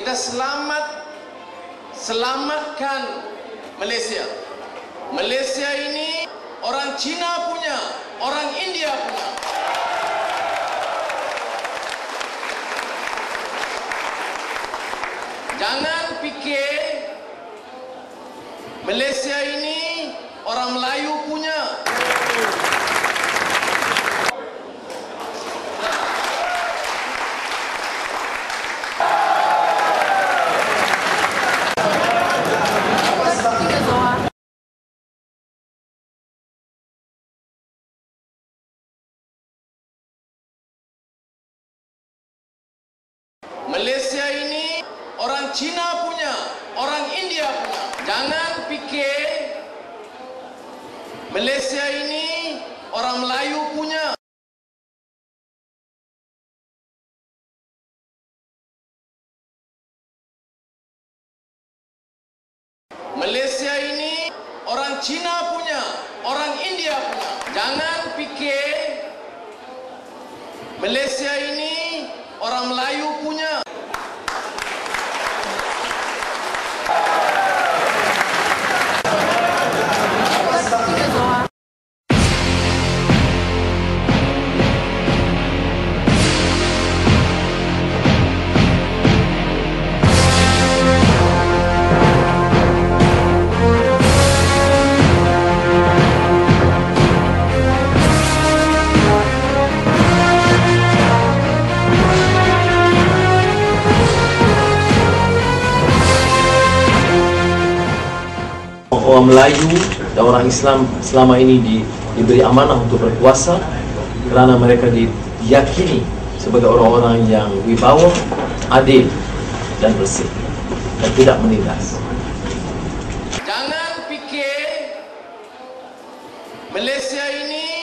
kita selamat selamatkan Malaysia. Malaysia ini orang Cina punya, orang India punya. Jangan fikir Malaysia ini orang Melayu punya. Malaysia ini orang Cina punya, orang India punya. Jangan fikir Malaysia ini orang Melayu punya. Malaysia ini orang Cina punya, orang India punya. Jangan fikir Malaysia ini orang Melayu dan orang Islam selama ini di, diberi amanah untuk berkuasa kerana mereka di- diyakini sebagai orang-orang yang wibawa, adil dan bersih dan tidak menindas. Jangan fikir Malaysia ini